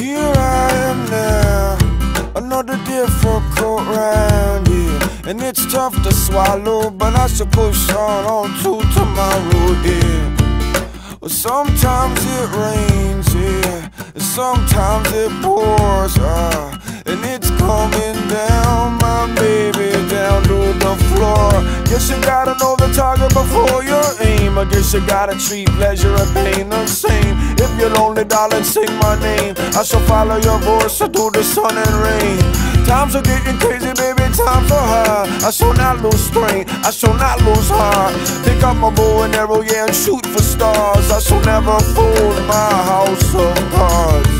Here I am now, another difficult round, yeah. And it's tough to swallow, but I should push on on to tomorrow, yeah. Well, sometimes it rains, yeah. And sometimes it pours, ah. And it's coming down, my baby, down to the floor. Guess you gotta know the target before you aim. I guess you gotta treat pleasure and pain the same. If you're lonely, darling, sing my name. I shall follow your voice through the sun and rain. Times are getting crazy, baby, times are hard. I shall not lose strength, I shall not lose heart. Pick up my bow and arrow, yeah, and shoot for stars. I shall never fool my house of cards.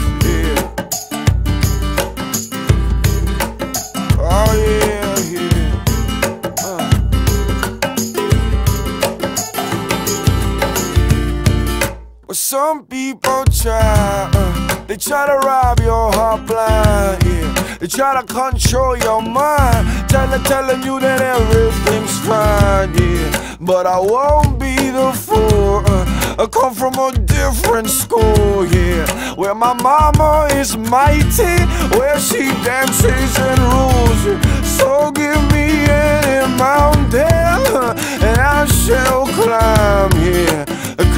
Some people try, uh, they try to rob your heart blind, yeah. They try to control your mind, telling, telling you that everything's fine, yeah. But I won't be the fool. Uh, I come from a different school, yeah. Where my mama is mighty, where she dances and rules. Yeah.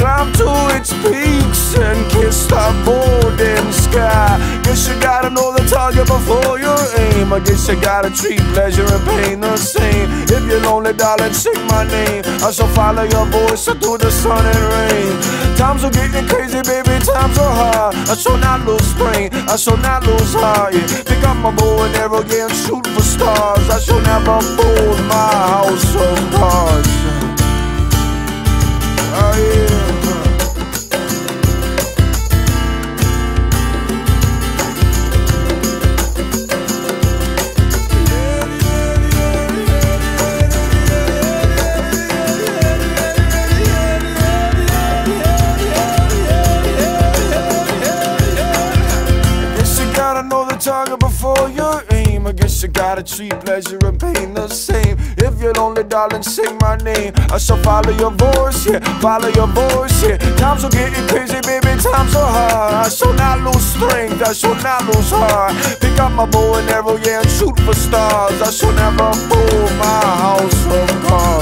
Climb to its peaks and kiss the golden sky. Guess you gotta know the target before you aim. I guess you gotta treat pleasure and pain the same. If you're lonely, darling, sing my name. I shall follow your voice through the sun and rain. Times are getting crazy, baby, times are hard. I shall not lose strength, I shall not lose heart. Yeah. Pick up my bow and arrow, and shoot for stars. I shall never fool my house of cards. Target before your aim. I guess you gotta treat pleasure and pain the same. If you're lonely, darling, sing my name. I shall follow your voice, yeah, follow your voice, yeah. Times are getting crazy, baby, times are hard. I shall not lose strength, I shall not lose heart. Pick up my bow and arrow, yeah, and shoot for stars. I shall never fool my house of cards.